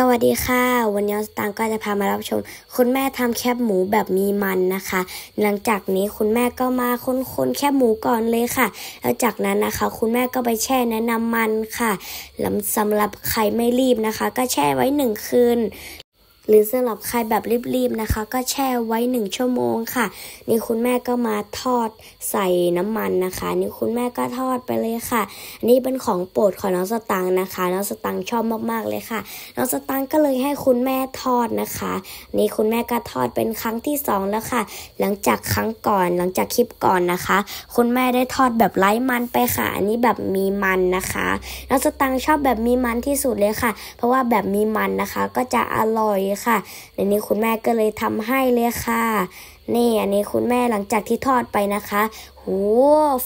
สวัสดีค่ะ วันนี้สตางค์ก็จะพามารับชม คุณแม่ทำแคบหมูแบบมีมันนะคะ หลังจากนี้คุณแม่ก็มาคนๆแคบหมูก่อนเลยค่ะ แล้วจากนั้นนะคะ คุณแม่ก็ไปแช่แนน้ำมันค่ะสำหรับใครไม่รีบนะคะ ก็แช่ไว้หนึ่งคืน หรือสำหรับใครแบบรีบๆนะคะ ก็แช่ไว้หนึ่งชั่วโมงค่ะ นี่คุณแม่ก็มาทอดใส่น้ำมันนะคะ นี่คุณแม่ก็ทอดไปเลยค่ะอันนี้เป็นของโปรดของน้องสตังค์นะคะน้องสตังค์ชอบมากๆเลยค่ะน้องสตังค์ก็เลยให้คุณแม่ทอดนะคะ นี่คุณแม่ก็ทอดเป็นครั้งที่สองแล้วค่ะ หลังจากครั้งก่อนหลังจากคลิปก่อนนะคะ คุณแม่ได้ทอดแบบไร้มันไปค่ะอันนี้แบบมีมันนะคะน้องสตังค์ชอบแบบมีมันที่สุดเลยค่ะ เพราะว่าแบบมีมันนะคะ ก็จะอร่อยค่ะในนี้คุณแม่ก็เลยทำให้เลยค่ะ นี่อันนี้คุณแม่หลังจากที่ทอดไปนะคะโห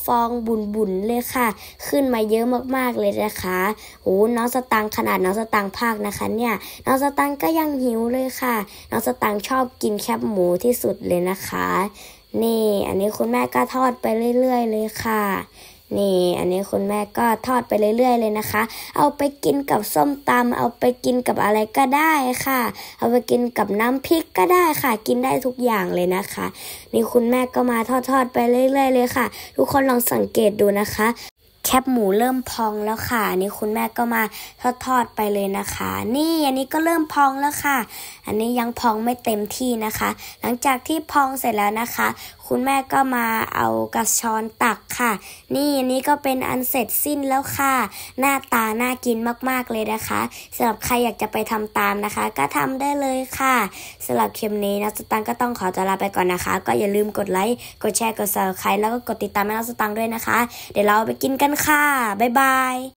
ฟองบุนบุนเลยค่ะ ขึ้นมาเยอะมากๆเลยนะคะโหน้องสตังขนาดน้องสตังภาคนะคะ เนี่ยน้องสตังก็ยังหิวเลยค่ะ น้องสตังชอบกินแคบหมูที่สุดเลยนะคะ นี่ อันนี้คุณแม่ก็ทอดไปเรื่อย ๆ เลยค่ะ นี่อันนี้คุณแม่ก็ทอดไปเรื่อย ๆ เลยนะคะ เอาไปกินกับส้มตำเอาไปกินกับอะไรก็ได้ค่ะ เอาไปกินกับน้ำพริกก็ได้ค่ะ กินได้ทุกอย่างเลยนะคะ นี่คุณแม่ก็มาทอดๆไปเรื่อย ๆ เลยค่ะ ทุกคนลองสังเกตดูนะคะ แคบหมูเริ่มพองแล้วค่ะอันนี้คุณแม่ก็มาทอดๆไปเลยนะคะ นี่อันนี้ก็เริ่มพองแล้วค่ะ อันนี้ยังพองไม่เต็มที่นะคะ หลังจากที่พองเสร็จแล้วนะคะ คุณแม่ก็มาเอากระชอนตักค่ะ นี่อันนี้ก็เป็นอันเสร็จสิ้นแล้วค่ะ หน้าตาน่ากินมากๆเลยนะคะสำหรับใครอยากจะไปทำตามนะคะ ก็ทำได้เลยค่ะสำหรับเคลิปนี้นะสตังก็ต้องขอตัวลาไปก่อนนะคะ ก็อย่าลืมกดไลค์กดแชร์กด subscribe แล้วก็กดติดตามให้น้องสตังด้วยนะคะ เดี๋ยวเราไปกินกันกันค่ะ บ๊ายบาย